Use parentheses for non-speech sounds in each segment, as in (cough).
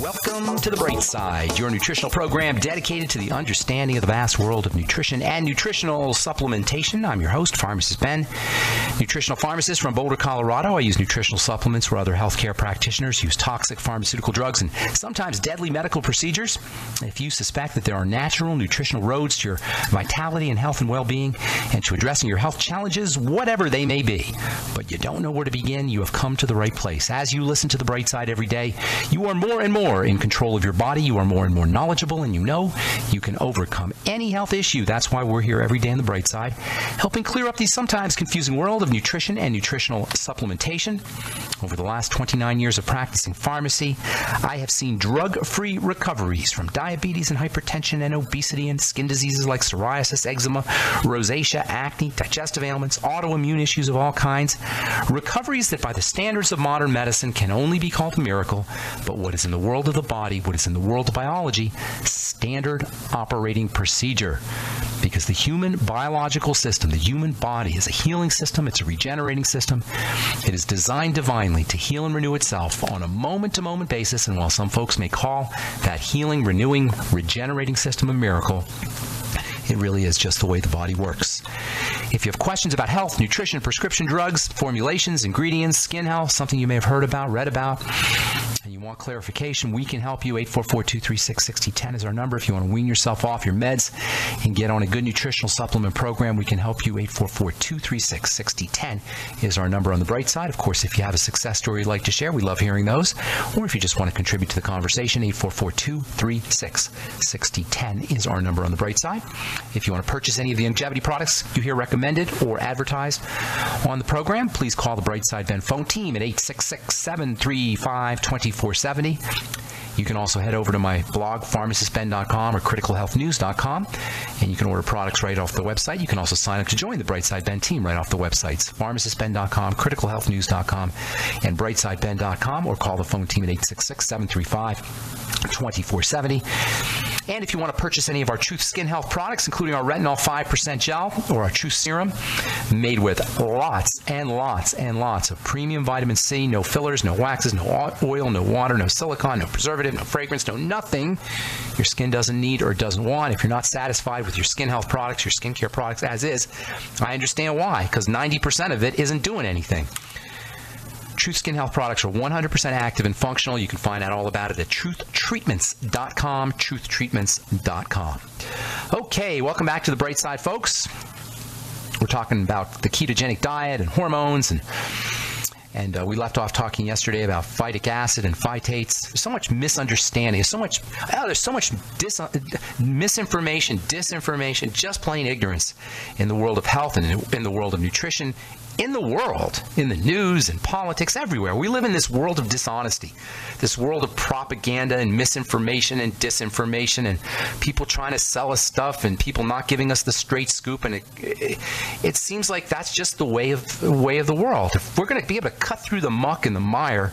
Welcome to The Bright Side, your nutritional program dedicated to the understanding of the vast world of nutrition and nutritional supplementation. I'm your host, Pharmacist Ben, nutritional pharmacist from Boulder, Colorado. I use nutritional supplements where other healthcare practitioners use toxic pharmaceutical drugs and sometimes deadly medical procedures. If you suspect that there are natural nutritional roads to your vitality and health and well being and to addressing your health challenges, whatever they may be, but you don't know where to begin, you have come to the right place. As you listen to The Bright Side every day, you are more and more in control of your body. You are more and more knowledgeable, and you know you can overcome any health issue. That's why we're here every day on the bright side, helping clear up these sometimes confusing world of nutrition and nutritional supplementation. Over the last 29 years of practicing pharmacy, I have seen drug free recoveries from diabetes and hypertension and obesity and skin diseases like psoriasis, eczema, rosacea, acne, digestive ailments, autoimmune issues of all kinds. Recoveries that, by the standards of modern medicine, can only be called a miracle, but what is in the world of the body, what is in the world of biology, standard operating procedure. Because the human biological system, the human body, is a healing system, it's a regenerating system. It is designed divinely to heal and renew itself on a moment to moment basis. And while some folks may call that healing, renewing, regenerating system a miracle, it really is just the way the body works. If you have questions about health, nutrition, prescription drugs, formulations, ingredients, skin health, something you may have heard about, read about, want clarification, we can help you. 844-236-6010 is our number. If you want to wean yourself off your meds and get on a good nutritional supplement program, we can help you. 844-236-6010 is our number on the bright side. Of course, if you have a success story you'd like to share, we love hearing those. Or if you just want to contribute to the conversation, 844-236-6010 is our number on the bright side. If you want to purchase any of the longevity products you hear recommended or advertised on the program, please call the Bright Side Ben phone team at 866 735 2470. You can also head over to my blog, pharmacistben.com or criticalhealthnews.com, and you can order products right off the website. You can also sign up to join the Brightside Ben team right off the websites, pharmacistben.com, criticalhealthnews.com, and brightsideben.com, or call the phone team at 866 735 2470. And if you want to purchase any of our Truth Skin Health products, including our Retinol 5% gel or our Truth Serum, made with lots and lots and lots of premium vitamin C, no fillers, no waxes, no oil, no water, no silicone, no preservative, no fragrance, no nothing your skin doesn't need or doesn't want. If you're not satisfied with your skin health products, your skincare products as is, I understand why, because 90% of it isn't doing anything. Truth Skin Health products are 100% active and functional. You can find out all about it at truthtreatments.com, truthtreatments.com. Okay, welcome back to the bright side, folks. We're talking about the ketogenic diet and hormones and and uh, we left off talking yesterday about phytic acid and phytates. There's so much misunderstanding. There's so much, oh, there's so much dis- misinformation, disinformation, just plain ignorance in the world of health and in the world of nutrition in the world, in the news and politics, everywhere. We live in this world of dishonesty, this world of propaganda and misinformation and disinformation, and people trying to sell us stuff and people not giving us the straight scoop. And it, it, it seems like that's just the way of the way of the world. If we're going to be able to cut through the muck and the mire,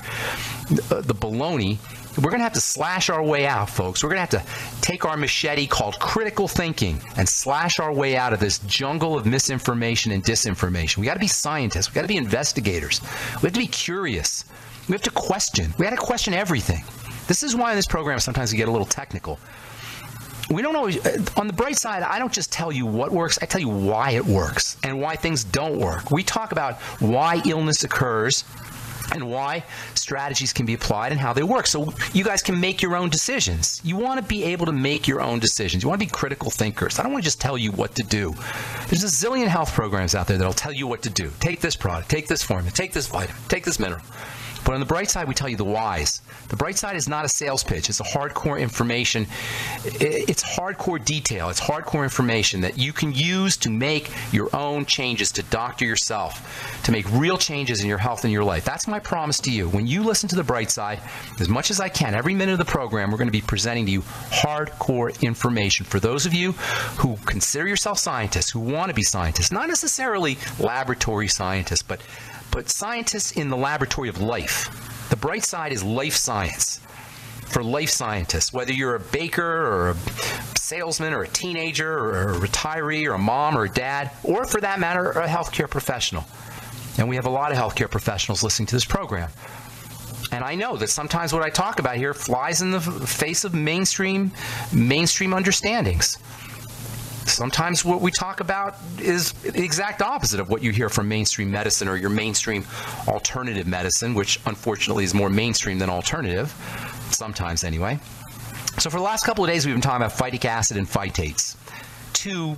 the, the baloney we're going to have to slash our way out, folks. We're going to have to take our machete called critical thinking and slash our way out of this jungle of misinformation and disinformation. We got to be scientists. We got to be investigators. We have to be curious. We have to question. We got to question everything. This is why in this program sometimes we get a little technical. We don't always, uh, on the bright side, I don't just tell you what works, I tell you why it works and why things don't work. We talk about why illness occurs and why strategies can be applied and how they work. So you guys can make your own decisions. You want to be able to make your own decisions. You want to be critical thinkers. I don't want to just tell you what to do. There's a zillion health programs out there that'll tell you what to do. Take this product, take this formula, take this vitamin, take this mineral. But on the bright side, we tell you the whys. The bright side is not a sales pitch. It's a hardcore information. It's hardcore detail. It's hardcore information that you can use to make your own changes, to doctor yourself, to make real changes in your health and your life. That's my promise to you. When you listen to the bright side, as much as I can, every minute of the program, we're going to be presenting to you hardcore information for those of you who consider yourself scientists, who want to be scientists, not necessarily laboratory scientists, but but scientists in the laboratory of life. The bright side is life science for life scientists, whether you're a baker or a salesman or a teenager or a retiree or a mom or a dad, or for that matter, a healthcare professional. And we have a lot of healthcare professionals listening to this program. And I know that sometimes what I talk about here flies in the face of mainstream mainstream understandings. Sometimes what we talk about is the exact opposite of what you hear from mainstream medicine or your mainstream alternative medicine, which unfortunately is more mainstream than alternative, sometimes anyway. So for the last couple of days, we've been talking about phytic acid and phytates, two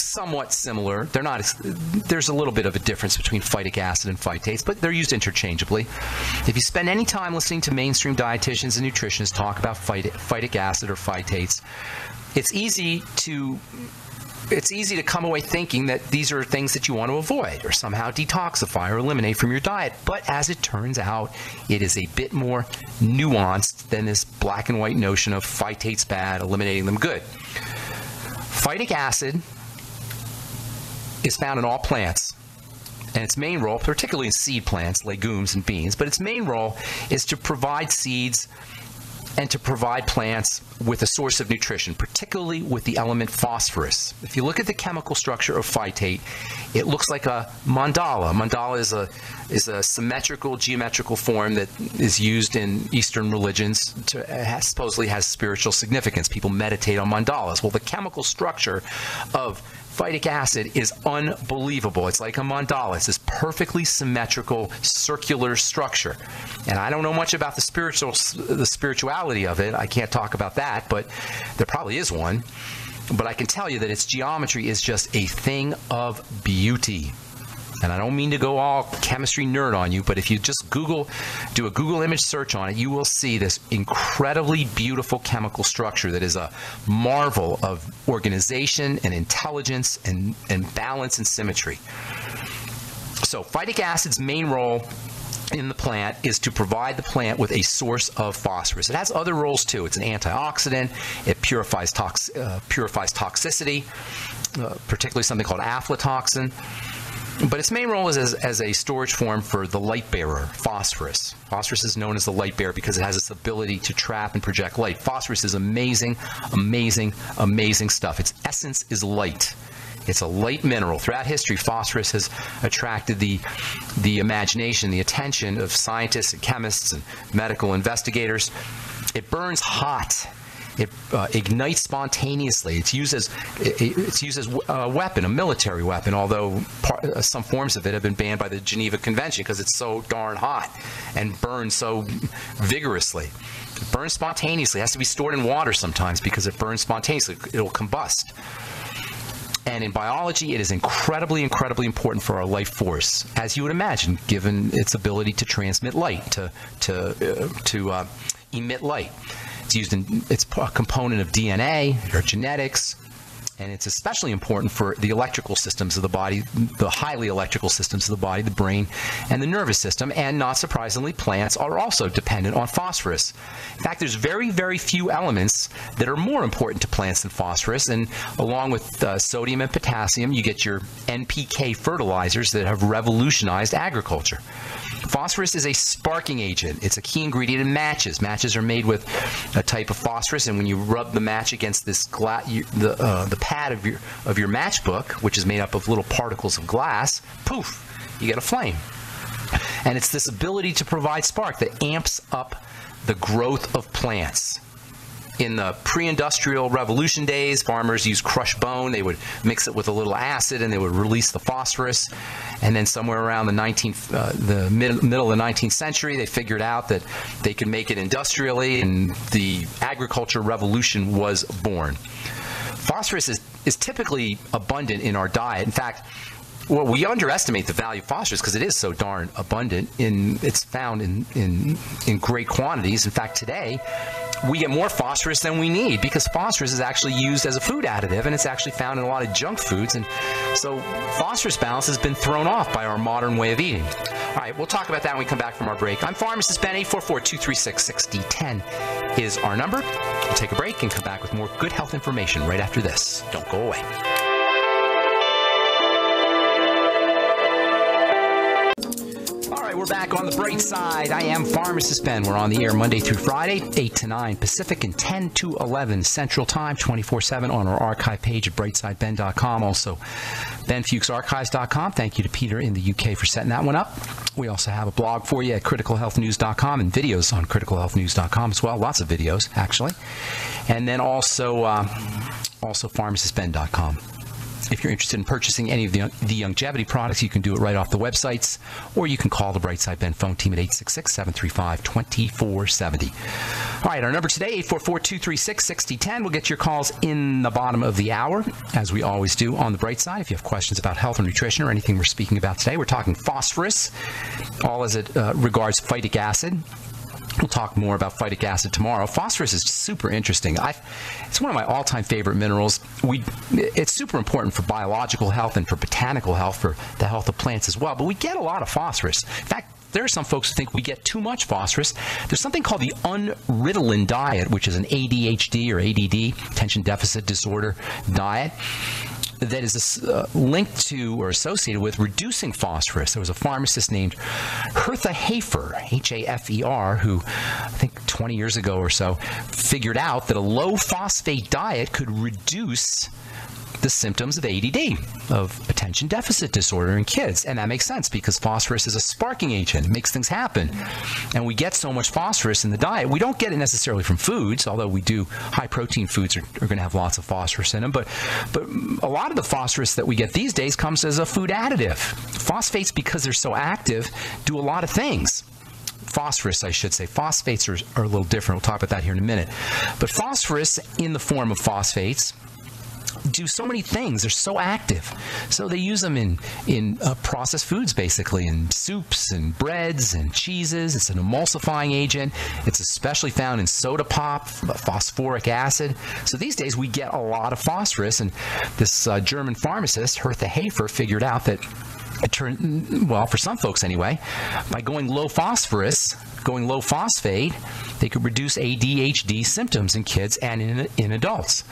somewhat similar. They're not. There's a little bit of a difference between phytic acid and phytates, but they're used interchangeably. If you spend any time listening to mainstream dietitians and nutritionists talk about phytic, phytic acid or phytates, it's easy to it's easy to come away thinking that these are things that you want to avoid or somehow detoxify or eliminate from your diet. But as it turns out, it is a bit more nuanced than this black and white notion of phytates bad, eliminating them good. Phytic acid is found in all plants. And its main role, particularly in seed plants, legumes, and beans, but its main role is to provide seeds and to provide plants with a source of nutrition, particularly with the element phosphorus. If you look at the chemical structure of phytate, it looks like a mandala. Mandala is a is a symmetrical geometrical form that is used in Eastern religions to uh, has, supposedly has spiritual significance. People meditate on mandalas. Well, the chemical structure of phytic acid is unbelievable. It's like a mandala. It's this perfectly symmetrical circular structure. And I don't know much about the spiritual the spirituality of it. I can't talk about that, but there probably is one. But I can tell you that its geometry is just a thing of beauty and I don't mean to go all chemistry nerd on you, but if you just Google, do a Google image search on it, you will see this incredibly beautiful chemical structure that is a marvel of organization and intelligence and, and balance and symmetry. So, phytic acid's main role in the plant is to provide the plant with a source of phosphorus. It has other roles too. It's an antioxidant. It purifies tox, uh, purifies toxicity, uh, particularly something called aflatoxin. But its main role is as, as, a storage form for the light bearer, phosphorus. Phosphorus is known as the light bearer because it has its ability to trap and project light. Phosphorus is amazing, amazing, amazing stuff. Its essence is light. It's a light mineral. Throughout history, phosphorus has attracted the, the imagination, the attention of scientists and chemists and medical investigators. It burns hot it uh, ignites spontaneously. It's used as it's used as a weapon, a military weapon. Although part, uh, some forms of it have been banned by the Geneva Convention because it's so darn hot and burns so vigorously. It burns spontaneously. It has to be stored in water sometimes because it burns spontaneously. It'll combust. And in biology, it is incredibly, incredibly important for our life force, as you would imagine, given its ability to transmit light, to to uh, to uh, emit light. It's used in, it's a component of DNA, or genetics, and it's especially important for the electrical systems of the body, the highly electrical systems of the body, the brain, and the nervous system. And not surprisingly, plants are also dependent on phosphorus. In fact, there's very, very few elements that are more important to plants than phosphorus. And along with uh, sodium and potassium, you get your NPK fertilizers that have revolutionized agriculture. Phosphorus is a sparking agent. It's a key ingredient in matches. Matches are made with a type of phosphorus, and when you rub the match against this gla- you, the uh, the pad of your of your matchbook, which is made up of little particles of glass, poof, you get a flame. And it's this ability to provide spark that amps up the growth of plants in the pre-industrial revolution days, farmers used crushed bone. They would mix it with a little acid, and they would release the phosphorus. And then somewhere around the 19th, uh, the mid, middle of the 19th century, they figured out that they could make it industrially, and the agriculture revolution was born. Phosphorus is, is typically abundant in our diet. In fact, well, we underestimate the value of phosphorus because it is so darn abundant. In it's found in, in in great quantities. In fact, today we get more phosphorus than we need because phosphorus is actually used as a food additive and it's actually found in a lot of junk foods. And so phosphorus balance has been thrown off by our modern way of eating. All right, we'll talk about that when we come back from our break. I'm Pharmacist Ben, 844-236-6010 is our number. We'll take a break and come back with more good health information right after this. Don't go away. Back on the bright side. I am Pharmacist Ben. We're on the air Monday through Friday, 8 to 9 Pacific and 10 to 11 Central Time, 24 7 on our archive page at brightsideben.com. Also, benfuchsarchives.com. Thank you to Peter in the UK for setting that one up. We also have a blog for you at criticalhealthnews.com and videos on criticalhealthnews.com as well. Lots of videos, actually. And then also, uh, also pharmacistben.com. If you're interested in purchasing any of the, the longevity products, you can do it right off the websites, or you can call the Brightside Ben phone team at 866 735 2470. All right, our number today, 844 236 6010. We'll get your calls in the bottom of the hour, as we always do on the bright side. If you have questions about health or nutrition or anything we're speaking about today, we're talking phosphorus, all as it uh, regards phytic acid. We'll talk more about phytic acid tomorrow. Phosphorus is super interesting. I, it's one of my all-time favorite minerals. We, it's super important for biological health and for botanical health, for the health of plants as well. But we get a lot of phosphorus. In fact, there are some folks who think we get too much phosphorus. There's something called the unritalin diet, which is an ADHD or ADD, attention deficit disorder diet that is uh, linked to or associated with reducing phosphorus. There was a pharmacist named Hertha Hafer, H A F E R, who I think 20 years ago or so figured out that a low phosphate diet could reduce the symptoms of ADD, of attention deficit disorder in kids. And that makes sense because phosphorus is a sparking agent. It makes things happen. And we get so much phosphorus in the diet. We don't get it necessarily from foods, although we do high protein foods are, are going to have lots of phosphorus in them. But, but a lot of the phosphorus that we get these days comes as a food additive. Phosphates, because they're so active, do a lot of things phosphorus, I should say. Phosphates are, are, a little different. We'll talk about that here in a minute. But phosphorus, in the form of phosphates, do so many things. They're so active. So they use them in in uh, processed foods, basically, in soups and breads and cheeses. It's an emulsifying agent. It's especially found in soda pop, phosphoric acid. So these days we get a lot of phosphorus, and this uh, German pharmacist Hertha Hafer figured out that it turned well for some folks anyway by going low phosphorus going low phosphate they could reduce adhd symptoms in kids and in, in adults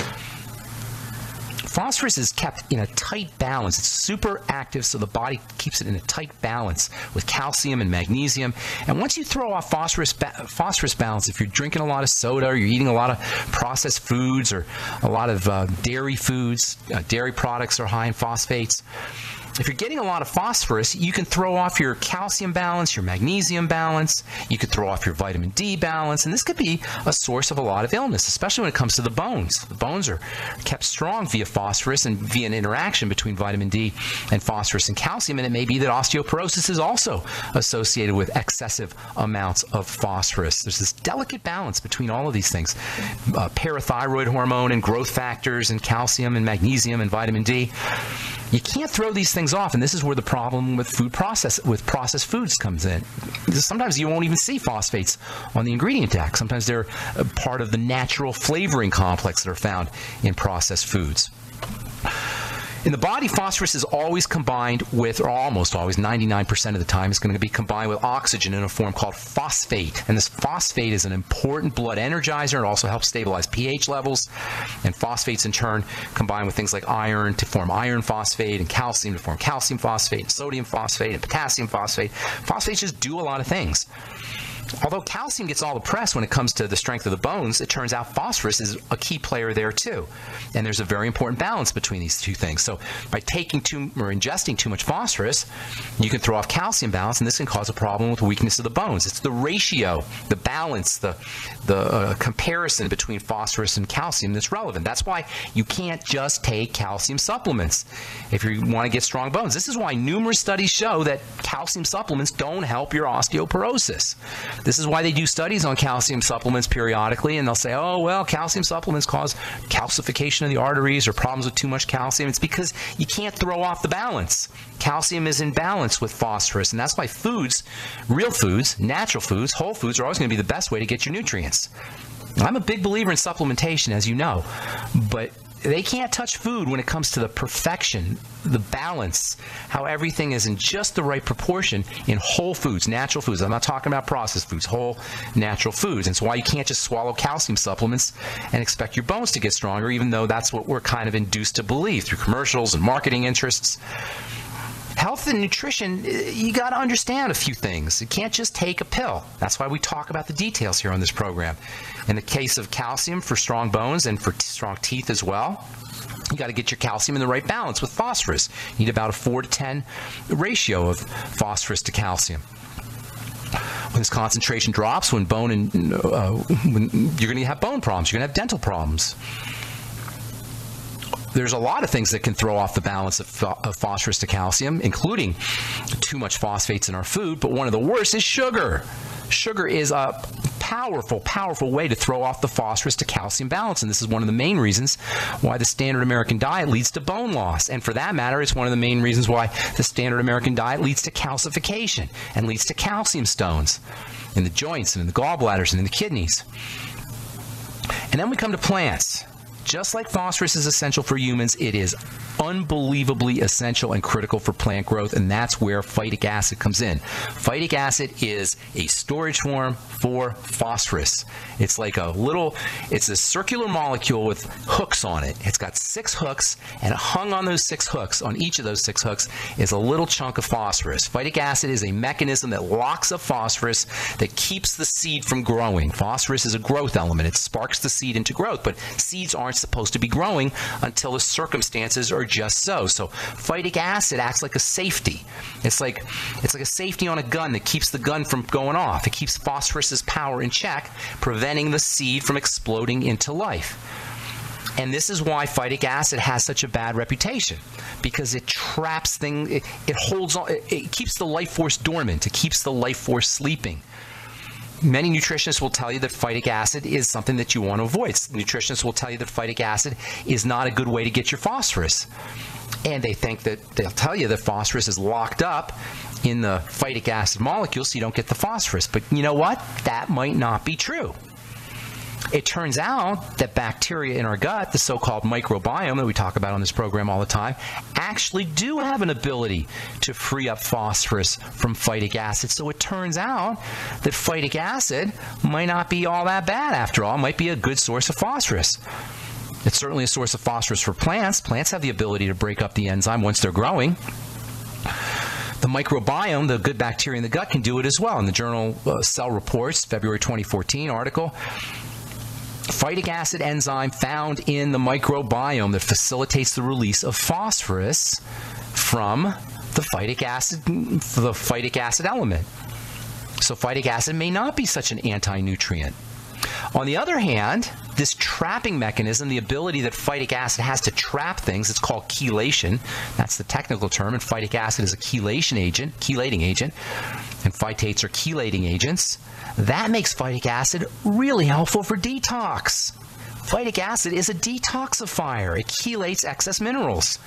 Phosphorus is kept in a tight balance. It's super active, so the body keeps it in a tight balance with calcium and magnesium. And once you throw off phosphorus, ba- phosphorus balance, if you're drinking a lot of soda or you're eating a lot of processed foods or a lot of uh, dairy foods, uh, dairy products are high in phosphates if you're getting a lot of phosphorus, you can throw off your calcium balance, your magnesium balance, you could throw off your vitamin D balance, and this could be a source of a lot of illness, especially when it comes to the bones. The bones are kept strong via phosphorus and via an interaction between vitamin D and phosphorus and calcium, and it may be that osteoporosis is also associated with excessive amounts of phosphorus. There's this delicate balance between all of these things uh, parathyroid hormone and growth factors, and calcium and magnesium and vitamin D. You can't throw these things off, and this is where the problem with food process with processed foods comes in. Sometimes you won't even see phosphates on the ingredient tag. Sometimes they're part of the natural flavoring complex that are found in processed foods. In the body, phosphorus is always combined with, or almost always, 99% of the time, it's going to be combined with oxygen in a form called phosphate. And this phosphate is an important blood energizer. It also helps stabilize pH levels. And phosphates, in turn, combine with things like iron to form iron phosphate and calcium to form calcium phosphate and sodium phosphate and potassium phosphate. Phosphates just do a lot of things. Although calcium gets all the press when it comes to the strength of the bones, it turns out phosphorus is a key player there too. And there's a very important balance between these two things. So by taking too or ingesting too much phosphorus, you can throw off calcium balance, and this can cause a problem with weakness of the bones. It's the ratio, the balance, the the uh, comparison between phosphorus and calcium that's relevant. That's why you can't just take calcium supplements if you want to get strong bones. This is why numerous studies show that calcium supplements don't help your osteoporosis. This is why they do studies on calcium supplements periodically, and they'll say, oh, well, calcium supplements cause calcification of the arteries or problems with too much calcium. It's because you can't throw off the balance. Calcium is in balance with phosphorus, and that's why foods, real foods, natural foods, whole foods are always going to be the best way to get your nutrients. I'm a big believer in supplementation, as you know, but they can't touch food when it comes to the perfection, the balance, how everything is in just the right proportion in whole foods, natural foods. I'm not talking about processed foods, whole natural foods. And it's why you can't just swallow calcium supplements and expect your bones to get stronger, even though that's what we're kind of induced to believe through commercials and marketing interests. Health and nutrition, you got to understand a few things. You can't just take a pill. That's why we talk about the details here on this program. In the case of calcium for strong bones and for strong teeth as well, you got to get your calcium in the right balance with phosphorus. You need about a 4 to 10 ratio of phosphorus to calcium when this concentration drops, when bone and uh, when you're going to have bone problems, you're going to have dental problems there's a lot of things that can throw off the balance of, of, phosphorus to calcium, including too much phosphates in our food. But one of the worst is sugar. Sugar is a powerful, powerful way to throw off the phosphorus to calcium balance. And this is one of the main reasons why the standard American diet leads to bone loss. And for that matter, it's one of the main reasons why the standard American diet leads to calcification and leads to calcium stones in the joints and in the gallbladders and in the kidneys. And then we come to plants. Just like phosphorus is essential for humans, it is unbelievably essential and critical for plant growth, and that's where phytic acid comes in. Phytic acid is a storage form for phosphorus. It's like a little, it's a circular molecule with hooks on it. It's got six hooks, and hung on those six hooks, on each of those six hooks, is a little chunk of phosphorus. Phytic acid is a mechanism that locks up phosphorus that keeps the seed from growing. Phosphorus is a growth element, it sparks the seed into growth, but seeds aren't supposed to be growing until the circumstances are just so. So phytic acid acts like a safety. It's like it's like a safety on a gun that keeps the gun from going off. It keeps phosphorus's power in check, preventing the seed from exploding into life. And this is why phytic acid has such a bad reputation because it traps things, it, it holds on, it, it keeps the life force dormant, it keeps the life force sleeping many nutritionists will tell you that phytic acid is something that you want to avoid. Nutritionists will tell you that phytic acid is not a good way to get your phosphorus. And they think that they'll tell you that phosphorus is locked up in the phytic acid molecule so you don't get the phosphorus. But you know what? That might not be true. It turns out that bacteria in our gut, the so called microbiome that we talk about on this program all the time, actually do have an ability to free up phosphorus from phytic acid. So it turns out that phytic acid might not be all that bad after all, it might be a good source of phosphorus. It's certainly a source of phosphorus for plants. Plants have the ability to break up the enzyme once they're growing the microbiome, the good bacteria in the gut, can do it as well. In the journal uh, Cell Reports, February 2014 article, phytic acid enzyme found in the microbiome that facilitates the release of phosphorus from the phytic acid the phytic acid element. So phytic acid may not be such an anti-nutrient. On the other hand, this trapping mechanism, the ability that phytic acid has to trap things, it's called chelation. That's the technical term, and phytic acid is a chelation agent, chelating agent, and phytates are chelating agents. That makes phytic acid really helpful for detox. Phytic acid is a detoxifier. It chelates excess minerals.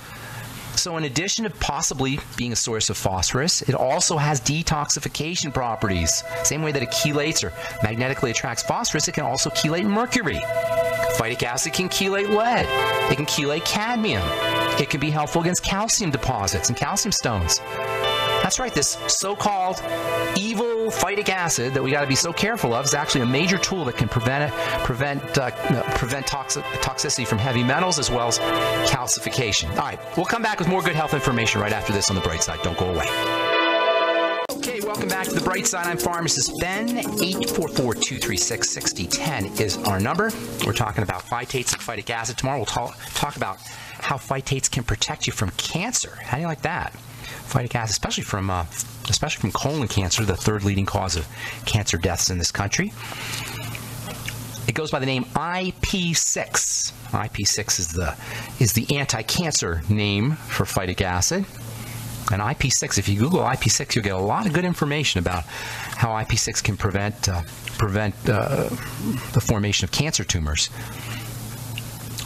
So, in addition to possibly being a source of phosphorus, it also has detoxification properties. Same way that it chelates or magnetically attracts phosphorus, it can also chelate mercury. Phytic acid can chelate lead. It can chelate cadmium. It can be helpful against calcium deposits and calcium stones. That's right, this so called evil phytic acid that we got to be so careful of is actually a major tool that can prevent prevent uh, prevent toxic, toxicity from heavy metals as well as calcification. All right, we'll come back with more good health information right after this on the bright side. Don't go away. Okay, welcome back to the bright side. I'm pharmacist Ben. 844-236-6010 is our number. We're talking about phytates and phytic acid. Tomorrow we'll talk, talk about how phytates can protect you from cancer. How do you like that? Phytic acid, especially from uh, especially from colon cancer, the third leading cause of cancer deaths in this country. It goes by the name IP6. IP6 is the is the anti-cancer name for phytic acid. And IP6, if you Google IP6, you'll get a lot of good information about how IP6 can prevent uh, prevent uh, the formation of cancer tumors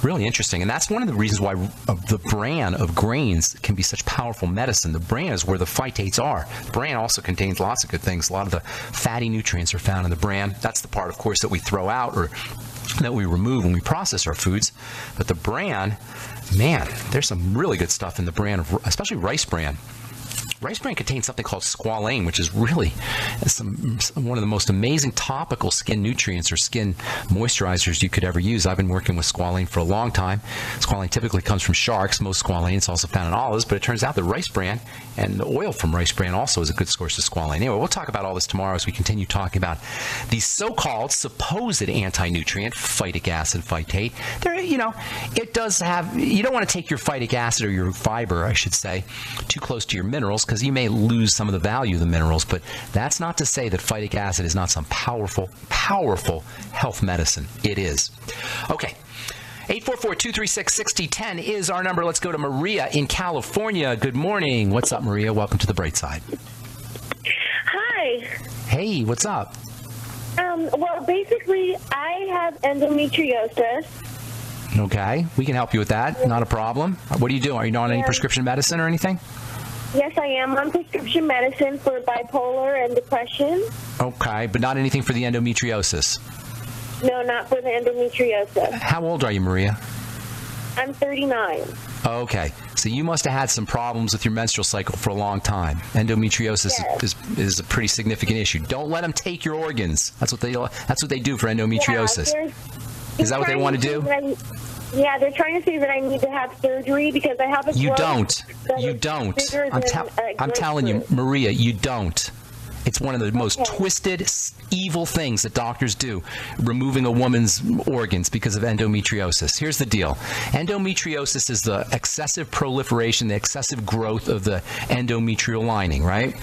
really interesting. And that's one of the reasons why the bran of grains can be such powerful medicine. The bran is where the phytates are. The bran also contains lots of good things. A lot of the fatty nutrients are found in the bran. That's the part, of course, that we throw out or that we remove when we process our foods. But the bran, man, there's some really good stuff in the bran, especially rice bran. Rice bran contains something called squalane, which is really some, one of the most amazing topical skin nutrients or skin moisturizers you could ever use. I've been working with squalane for a long time. Squalane typically comes from sharks, most squalane. is also found in olives, but it turns out the rice bran and the oil from rice bran also is a good source of squalane. Anyway, we'll talk about all this tomorrow as we continue talking about these so-called supposed anti-nutrient phytic acid phytate. There, you know, it does have. You don't want to take your phytic acid or your fiber, I should say, too close to your minerals because you may lose some of the value of the minerals. But that's not to say that phytic acid is not some powerful, powerful health medicine. It is. Okay. 844-236-6010 is our number. Let's go to Maria in California. Good morning. What's up, Maria? Welcome to the bright side. Hi. Hey, what's up? Um, well, basically, I have endometriosis. Okay, we can help you with that. Not a problem. What are you doing? Are you on any prescription medicine or anything? Yes, I am on prescription medicine for bipolar and depression. Okay, but not anything for the endometriosis. No, not for the endometriosis. How old are you, Maria? I'm 39. Okay, so you must have had some problems with your menstrual cycle for a long time. Endometriosis Yes. is, is a pretty significant issue. Don't let them take your organs. That's what they that's what they do for endometriosis. Yeah, Is that what they want to do? Say that I- yeah, they're trying to say that I need to have surgery because I have a You don't. You don't. I'm, than tell- a I'm telling you. Maria, you don't. It's one of the most Okay. twisted, evil things that doctors do, removing a woman's organs because of endometriosis. Here's the deal endometriosis is the excessive proliferation, the excessive growth of the endometrial lining, right?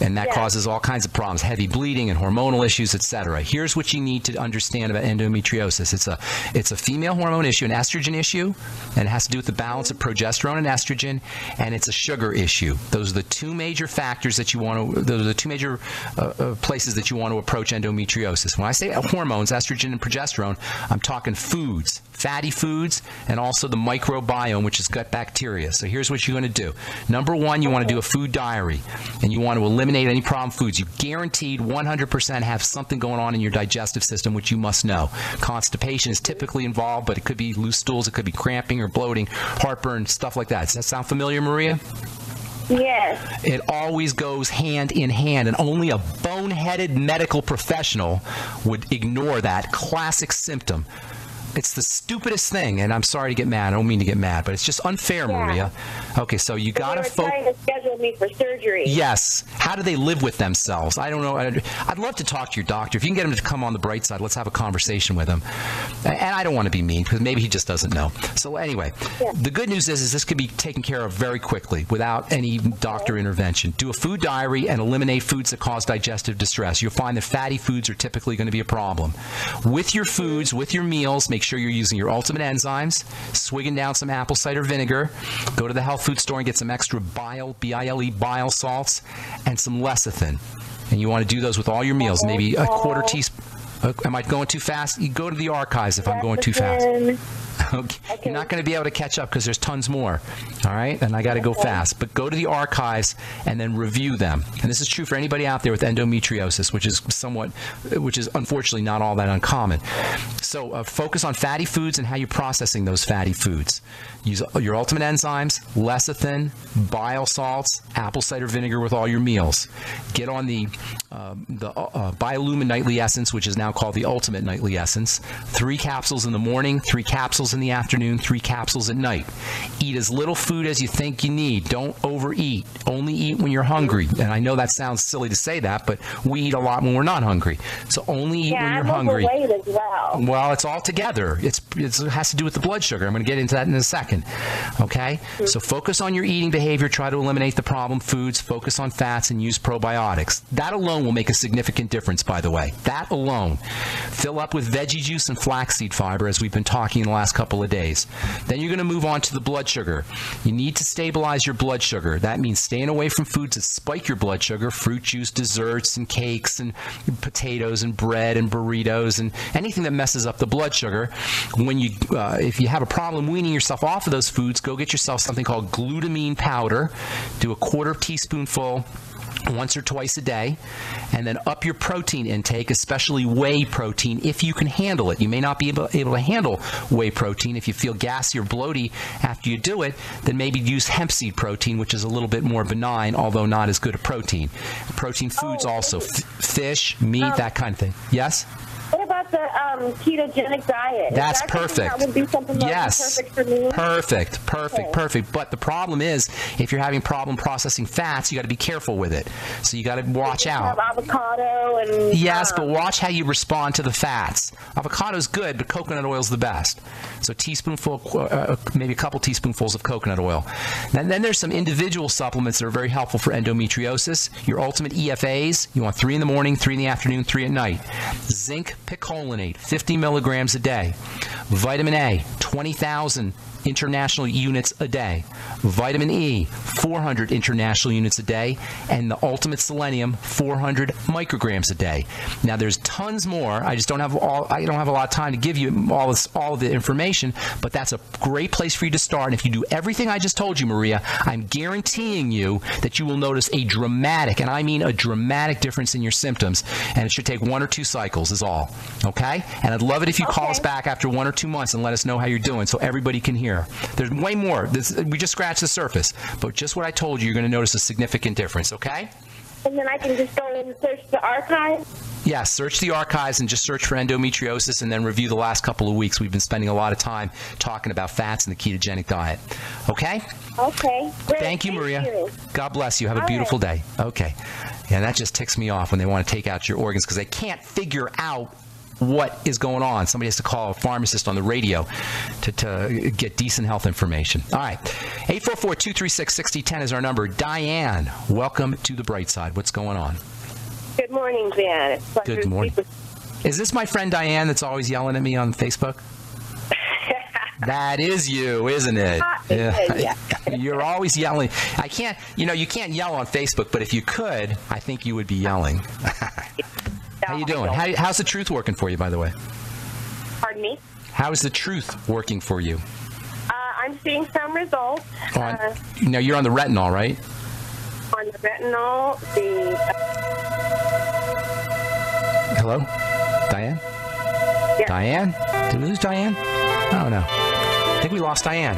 And that Yeah. causes all kinds of problems, heavy bleeding and hormonal issues, etc. Here's what you need to understand about endometriosis. It's a it's a female hormone issue, an estrogen issue, and it has to do with the balance of progesterone and estrogen, and it's a sugar issue. Those are the two major factors that you want to. Those are the two major uh, uh, places that you want to approach endometriosis. When I say hormones, estrogen and progesterone, I'm talking foods, fatty foods, and also the microbiome, which is gut bacteria. So here's what you're going to do. Number one, you want to do a food diary, and you want to eliminate any problem foods. You guaranteed 100% have something going on in your digestive system, which you must know. Constipation is typically involved, but it could be loose stools, it could be cramping or bloating, heartburn, stuff like that. Does that sound familiar, Maria? Yes. It always goes hand in hand, and only a boneheaded medical professional would ignore that classic symptom. It's the stupidest thing, and I'm sorry to get mad. I don't mean to get mad, but it's just unfair, Yeah. Maria. Okay, so you gotta were focus. trying to schedule me for surgery. Yes. How do they live with themselves? I don't know. I'd I'd love to talk to your doctor. If you can get him to come on the bright side, let's have a conversation with him. And I don't want to be mean because maybe he just doesn't know. So anyway, Yeah. the good news is, is this could be taken care of very quickly without any doctor intervention. Do a food diary and eliminate foods that cause digestive distress. You'll find that fatty foods are typically going to be a problem. With your mm-hmm. foods, with your meals, make sure you're using your ultimate enzymes, swigging down some apple cider vinegar, go to the health food store and get some extra bile, B-I-L-E, bile salts, and some lecithin. And you want to do those with all your meals, maybe a quarter teaspoon. Uh, am I going too fast? You go to the archives if I'm going too fast. (laughs) Okay. You're not going to be able to catch up because there's tons more. All right. And I got to go fast. But go to the archives and then review them. And this is true for anybody out there with endometriosis, which is somewhat, which is unfortunately not all that uncommon. So uh, focus on fatty foods and how you're processing those fatty foods. Use your ultimate enzymes, lecithin, bile salts, apple cider vinegar with all your meals. Get on the um, the uh, Biolumin Nightly Essence, which is now called the Ultimate Nightly Essence. Three capsules in the morning, three capsules in the afternoon, three capsules at night. Eat as little food as you think you need. Don't overeat. Only eat when you're hungry. And I know that sounds silly to say that, but we eat a lot when we're not hungry. So only eat when you're I'm hungry. as well. Well, it's all together. It's, it's, it has to do with the blood sugar. I'm going to get into that in a second. Okay? Mm-hmm. So focus on your eating behavior. Try to eliminate the problem foods. Focus on fats and use probiotics. That alone will make a significant difference, by the way. That alone. Fill up with veggie juice and flaxseed fiber, as we've been talking in the last couple of days. Then you're going to move on to the blood sugar. You need to stabilize your blood sugar. That means staying away from foods that spike your blood sugar, fruit juice, desserts, and cakes, and potatoes, and bread, and burritos, and anything that messes up the blood sugar. When you, uh, if you have a problem weaning yourself off of those foods, go get yourself something called glutamine powder. Do a quarter teaspoonful once or twice a day, and then up your protein intake, especially whey protein, if you can handle it. You may not be able, able to handle whey protein. If you feel gassy or bloaty after you do it, then maybe use hemp seed protein, which is a little bit more benign, although not as good a protein. Protein foods Oh, also, f- fish, meat, Um, that kind of thing. Yes? About the um, ketogenic diet? Is That's that perfect. That would be something that yes. perfect for me. Perfect, perfect, Okay. perfect. But the problem is, if you're having problem processing fats, you got to be careful with it. So you got to watch out. Have avocado and Yes, um, but watch how you respond to the fats. Avocado's good, but coconut oil is the best. So teaspoonful, uh, maybe a couple teaspoonfuls of coconut oil. And then there's some individual supplements that are very helpful for endometriosis. Your ultimate EFAs, you want three in the morning, three in the afternoon, three at night. Zinc picolinate, 50 milligrams a day. Vitamin A, 20,000 international units a day. Vitamin E, 400 international units a day. And the ultimate selenium, 400 micrograms a day. Now there's tons more. I just don't have all. I don't have a lot of time to give you all this, all of the information. But that's a great place for you to start. And if you do everything I just told you, Maria, I'm guaranteeing you that you will notice a dramatic, and I mean a dramatic difference in your symptoms. And it should take one or two cycles, is all. Okay? And I'd love it if you call us back after one or two months and let us know how you're doing, so everybody can hear. There's way more. This, we just scratched the surface, but just what I told you, you're going to notice a significant difference. Okay? And then I can just go and search the archive. Yeah, search the archives and just search for endometriosis and then review the last couple of weeks. We've been spending a lot of time talking about fats and the ketogenic diet. Okay? Okay. Great. Thank you, Maria. you. God bless you. Have a All beautiful right. day. Okay. Yeah, that just ticks me off when they want to take out your organs because they can't figure out what is going on. Somebody has to call a pharmacist on the radio to, to get decent health information. All right. 844 236 6010 is our number. Diane, welcome to the bright side. What's going on? Good morning, Jan. It's a pleasure Good morning. Is this my friend Diane that's always yelling at me on Facebook? (laughs) That is you, isn't it? Ah, is, yeah. (laughs) You're always yelling. I can't, you know, you can't yell on Facebook, but if you could, I think you would be yelling. (laughs) How you doing? How, how's the truth working for you, by the way? Pardon me. How is the truth working for you? Uh, I'm seeing some results On, uh, now you're on the retinol, right? on the retinol, the Hello, Diane. Yeah. Diane, did we lose Diane? I don't know. I think we lost Diane.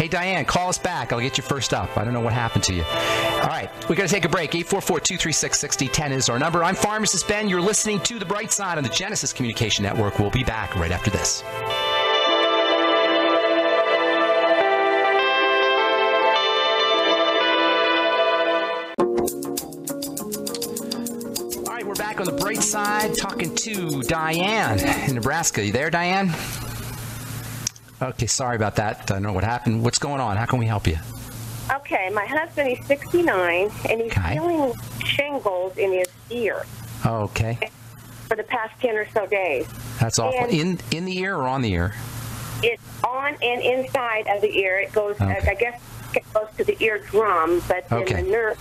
Hey, Diane, call us back. I'll get you first up. I don't know what happened to you. All right, we got to take a break. 844 236 6010 is our number. I'm Pharmacist Ben. You're listening to The Bright Side on the Genesis Communication Network. We'll be back right after this. All right, we're back on the bright side talking to Diane in Nebraska. You there, Diane? Okay, sorry about that. I don't know what happened. What's going on? How can we help you? Okay, my husband is 69 and he's Okay. feeling shingles in his ear oh, Okay, for the past 10 or so days. that's awful. And- In in the ear or on the ear? It's on and inside of the ear. It goes, Okay. I guess, it goes to the eardrum, but Okay. in the nerve.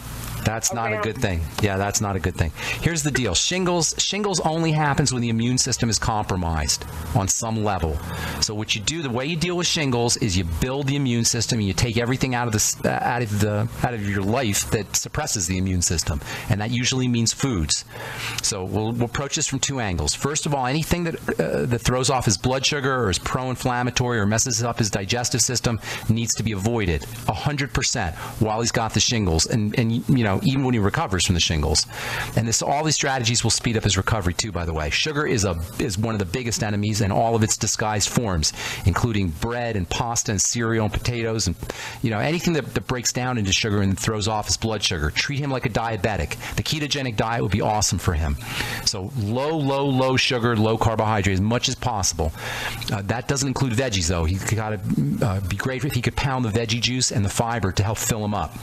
That's not a good thing. Yeah, that's not a good thing. Here's the deal. Shingles shingles only happens when the immune system is compromised on some level. So what you do, the way you deal with shingles is you build the immune system and you take everything out of the uh, out of the out of your life that suppresses the immune system, and that usually means foods. So we'll, we'll approach this from two angles. First of all, anything that uh, that throws off his blood sugar or is pro-inflammatory or messes up his digestive system needs to be avoided 100% while he's got the shingles and and you know even when he recovers from the shingles. And this all these strategies will speed up his recovery too by the way. Sugar is a is one of the biggest enemies in all of its disguised forms, including bread and pasta and cereal and potatoes and you know anything that, that breaks down into sugar and throws off his blood sugar. Treat him like a diabetic. The ketogenic diet would be awesome for him. So low, low, low sugar, low carbohydrate as much as possible. Uh, that doesn't include veggies though. He's got to uh, be great if he could pound the veggie juice and the fiber to help fill him up.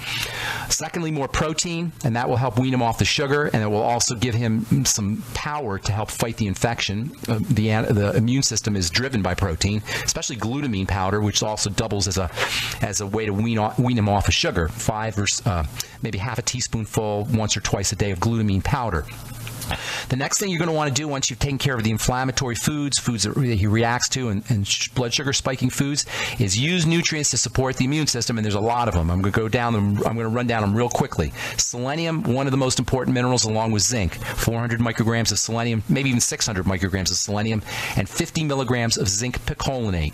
Secondly, more protein, and that will help wean him off the sugar, and it will also give him some power to help fight the infection. Uh, the the immune system is driven by protein, especially glutamine powder, which also doubles as a as a way to wean off, wean him off of sugar. Five or uh, maybe half a teaspoonful once or twice a day of glutamine powder. The next thing you're going to want to do once you've taken care of the inflammatory foods, foods that he reacts to, and, and blood sugar spiking foods, is use nutrients to support the immune system. And there's a lot of them. I'm going to go down them. I'm going to run down them real quickly. Selenium, one of the most important minerals, along with zinc. 400 micrograms of selenium, maybe even 600 micrograms of selenium, and 50 milligrams of zinc picolinate.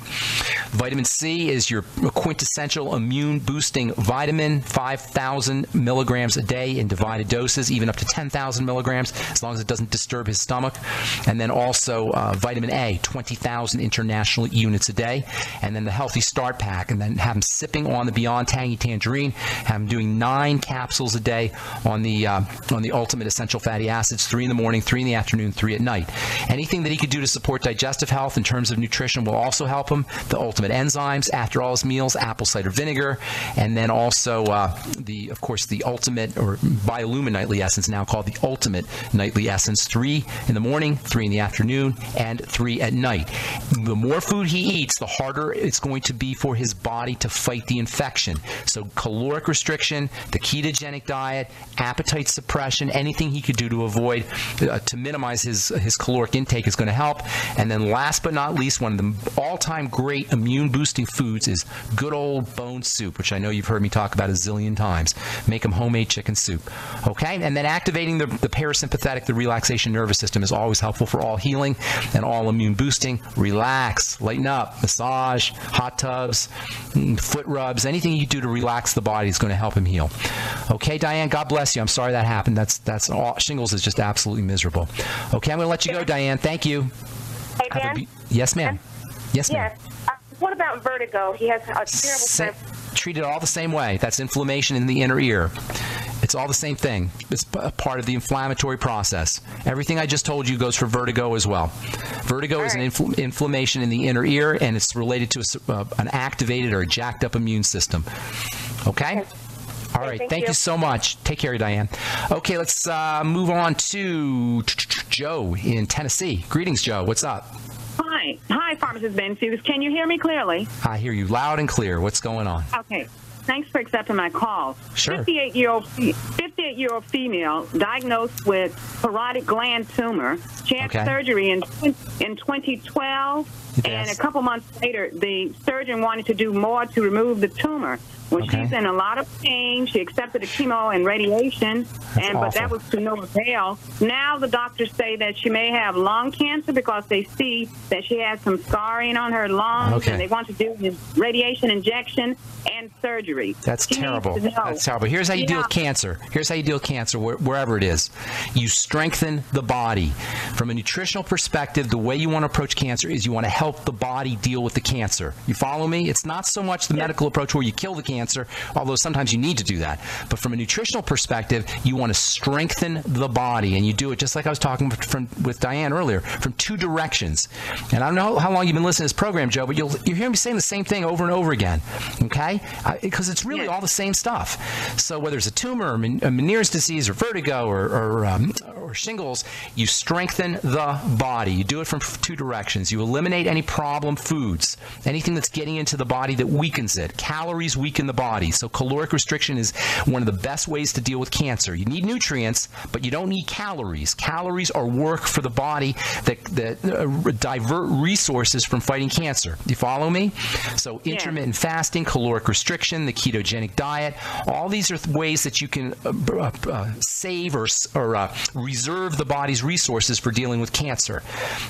Vitamin C is your quintessential immune boosting vitamin, 5,000 milligrams a day in divided doses, even up to 10,000 milligrams, as long as it doesn't disturb his stomach. And then also uh, vitamin A, 20,000 international units a day. And then the Healthy Start Pack, and then have him sipping on the Beyond Tangy Tangerine, have him doing nine capsules a day on the uh, on the Ultimate Essential Fatty Acids, three in the morning, three in the afternoon, three at night. Anything that he could do to support digestive health in terms of nutrition will also help him. The Ultimate Enzymes after all his meals, apple cider vinegar, and then also uh, the, of course, the Ultimate or Biolumin Nightly Essence, now called the Ultimate Nightly Essence, three in the morning, three in the afternoon, and three at night. The more food he eats, the harder it's going to be for his body to fight the infection. So caloric restriction, the ketogenic diet, appetite suppression, anything he could do to avoid, uh, to minimize his, his caloric intake is going to help. And then last but not least, one of the all-time great immune boosting foods is good old bone soup, which I know you've heard me talk about a zillion times. Make him homemade chicken soup. Okay? And then activating the, the parasympathetic, the relaxation nervous system is always helpful for all healing and all immune boosting. Relax, lighten up, massage, hot tubs, mm, foot rubs, anything you do to relax the body is going to help him heal. Okay, Diane, God bless you. I'm sorry that happened. That's that's all, shingles is just absolutely miserable. Okay, I'm going to let you go, Diane. Thank you. Hey? Be- yes, ma'am. Yes, ma'am. Yes. Uh, what about vertigo? He has a terrible Sa- time. treat it all the same way. That's inflammation in the inner ear. It's all the same thing. It's p- a part of the inflammatory process. Everything I just told you goes for vertigo as well. Vertigo is an infl- inflammation in the inner ear, and it's related to a s uh, an activated or a jacked up immune system. Okay? All right. thank Thank you you. so much. Take care, Diane. Okay, let's uh, move on to Joe in Tennessee. Greetings, Joe. What's up? Hi. Hi, Pharmacist Ben Fuchs. Can you hear me clearly? I hear you loud and clear. What's going on? Okay. Thanks for accepting my call. Sure. 58 year old 58 year old female diagnosed with parotid gland tumor. She had Okay. surgery in in 2012, and a couple months later, the surgeon wanted to do more to remove the tumor. When Okay. she's in a lot of pain, she accepted the chemo and radiation, That's and but that was to no avail. Now the doctors say that she may have lung cancer because they see that she has some scarring on her lungs, Okay. and they want to do radiation injection and surgery. That's She terrible. That's terrible. Here's how you deal with cancer. Here's how you deal with cancer, where, wherever it is. You strengthen the body. From a nutritional perspective, the way you want to approach cancer is you want to help the body deal with the cancer. You follow me? It's not so much the medical approach where you kill the cancer, although sometimes you need to do that. But from a nutritional perspective, you want to strengthen the body, and you do it just like I was talking with, from, with Diane earlier, from two directions. And I don't know how long you've been listening to this program, Joe, but you'll you hear me saying the same thing over and over again. Okay? Because it's really all the same stuff. So whether it's a tumor, or a Meniere's disease, or vertigo, or or, um, or shingles, you strengthen the body. You do it from two directions. You eliminate any problem foods, anything that's getting into the body that weakens it. Calories weaken the body, so caloric restriction is one of the best ways to deal with cancer. You need nutrients, but you don't need calories. Calories are work for the body that that uh, divert resources from fighting cancer. You follow me? So intermittent fasting, caloric restriction, the ketogenic diet, all these are th- ways that you can uh, uh, uh, save or, or uh, reserve the body's resources for dealing with cancer.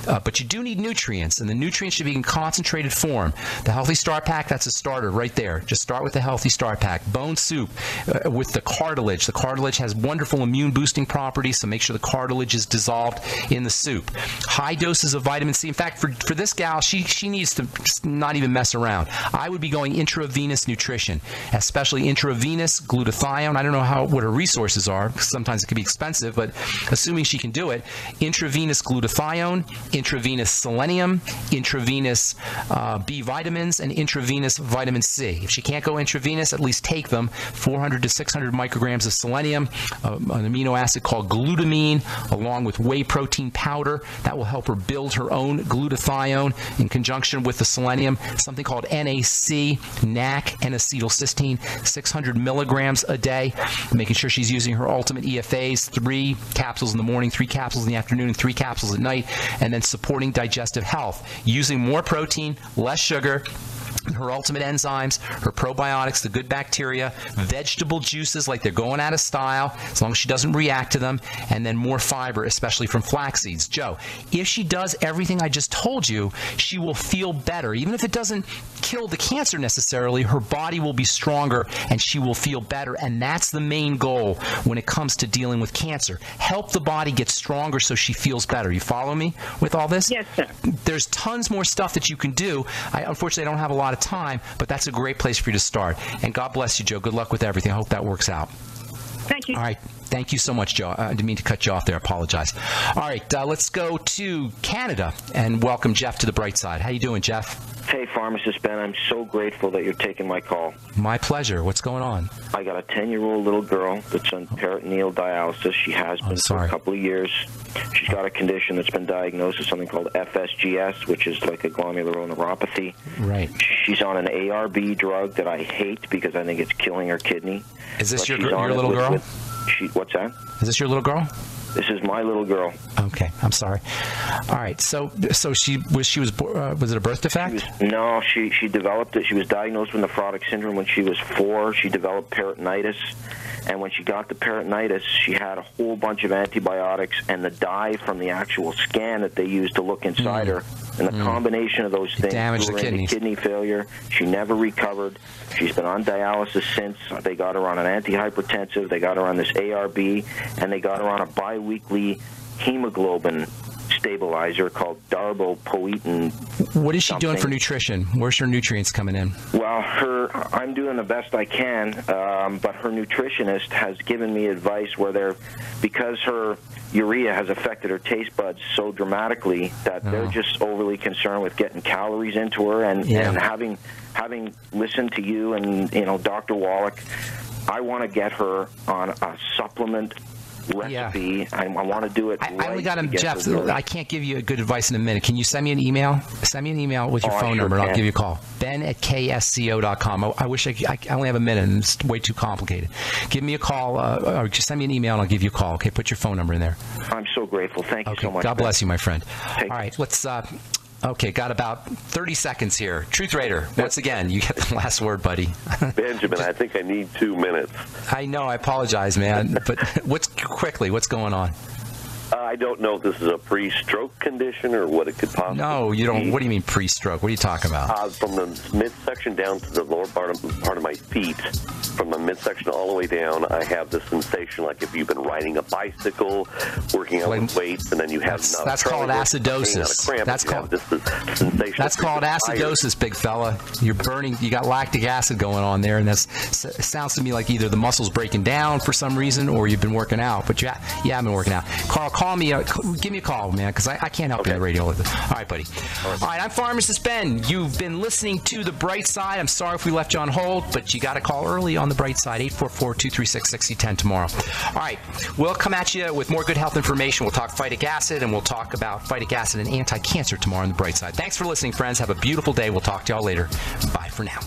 Uh, but you do need nutrients, and the nutrients should be in concentrated form. The Healthy Start Pack, that's a starter right there. Just start with the Healthy Start Pack. Bone soup uh, with the cartilage. The cartilage has wonderful immune boosting properties, so make sure the cartilage is dissolved in the soup. High doses of vitamin C. In fact, for, for this gal, she, she needs to not even mess around. I would be going intravenous nutrition, especially intravenous glutathione. I don't know how what her resources are. Sometimes it can be expensive, but assuming she can do it, intravenous glutathione, intravenous selenium, intravenous uh, B vitamins, and intravenous vitamin C. If she can't go intravenous, at least take them. 400 to 600 micrograms of selenium, uh, an amino acid called glutamine, along with whey protein powder. That will help her build her own glutathione in conjunction with the selenium. Something called NAC, NAC, N-acetylcysteine, 600 milligrams a day. Making sure she's using her ultimate EFAs, three capsules capsules in the morning, three capsules in the afternoon, and three capsules at night, and then supporting digestive health using more protein, less sugar, her ultimate enzymes, her probiotics, the good bacteria, vegetable juices like they're going out of style, as long as she doesn't react to them, and then more fiber, especially from flax seeds. Joe, if she does everything I just told you, she will feel better. Even if it doesn't kill the cancer necessarily, her body will be stronger and she will feel better. And that's the main goal when it comes to dealing with cancer. Help the body get stronger so she feels better. You follow me with all this? Yes, sir. There's tons more stuff that you can do. I unfortunately I don't have a lot of time, but that's a great place for you to start. And God bless you, Joe. Good luck with everything. I hope that works out. Thank you. All right. Thank you so much, Joe. I didn't mean to cut you off there. I apologize. All right, uh, let's go to Canada and welcome Jeff to the bright side. How you doing, Jeff? Hey, Pharmacist Ben, I'm so grateful that you're taking my call. My pleasure. What's going on? I got a 10 year old little girl that's on oh. peritoneal dialysis. She has oh, been for a couple of years. She's got a condition that's been diagnosed with something called FSGS, which is like a glomerulonephropathy. Right. She's on an ARB drug that I hate because I think it's killing her kidney. Is this But your she's gr- on your little with- girl? with- she, what's that? Is this your little girl? This is my little girl. Okay, I'm sorry. All right, so so she was she was uh, was it a birth defect? She was, no, she she developed it. She was diagnosed with nephrotic syndrome when she was four. She developed peritonitis, and when she got the peritonitis, she had a whole bunch of antibiotics and the dye from the actual scan that they used to look inside her. And the combination of those things damaged the kidneys. kidney failure. She never recovered. She's been on dialysis since. They got her on an antihypertensive. They got her on this ARB, and they got her on a biweekly hemoglobin stabilizer called darbepoetin What is she doing for nutrition? Where's her nutrients coming in? well, her, I'm doing the best I can, um, but her nutritionist has given me advice where they're, because her urea has affected her taste buds so dramatically that they're Oh. just overly concerned with getting calories into her and, Yeah. and having having listened to you and you know Dr. Wallach, I want to get her on a supplement recipe. I, I want to do it. I, I right only got him, Jeff. I can't give you a good advice in a minute. Can you send me an email? Send me an email with your Oh, phone sure number, and I'll give you a call. Ben at ksco.com. I, I wish I, I, I only have a minute, and it's way too complicated. Give me a call, uh, or just send me an email, and I'll give you a call. Okay, put your phone number in there. I'm so grateful. Thank you so much. God Ben. bless you, my friend. Take All right, let's. Uh, okay, got about 30 seconds here. Truth Raider, once again, you get the last word, buddy. (laughs) Benjamin, I think I need two minutes. I know, I apologize, man, but (laughs) what's quickly? What's going on? Uh, I don't know if this is a pre-stroke condition or what it could possibly No, you don't. be. What do you mean pre-stroke? What are you talking about? Uh, from the midsection down to the lower part of, part of my feet, from the midsection all the way down, I have this sensation like if you've been riding a bicycle, working out Like- with weights, and then you have That's- that's called belly work, hanging on a acidosis. cramp, That's called- this, this sensation. That's called tired. acidosis, big fella. You're burning. You got lactic acid going on there, and that sounds to me like either the muscles breaking down for some reason, or you've been working out. But you, ha- you haven't been working out. Carl, call me me a give me a call, man, because I, I, can't help okay. you on the radio. All right, buddy. All right, I'm pharmacist Ben. You've been listening to the Bright Side. I'm sorry if we left you on hold, but you got to call early on the Bright Side 844-236-6010 tomorrow. All right, we'll come at you with more good health information. We'll talk phytic acid and we'll talk about phytic acid and anti-cancer tomorrow on the Bright Side. Thanks for listening, friends. Have a beautiful day. We'll talk to y'all later. Bye for now.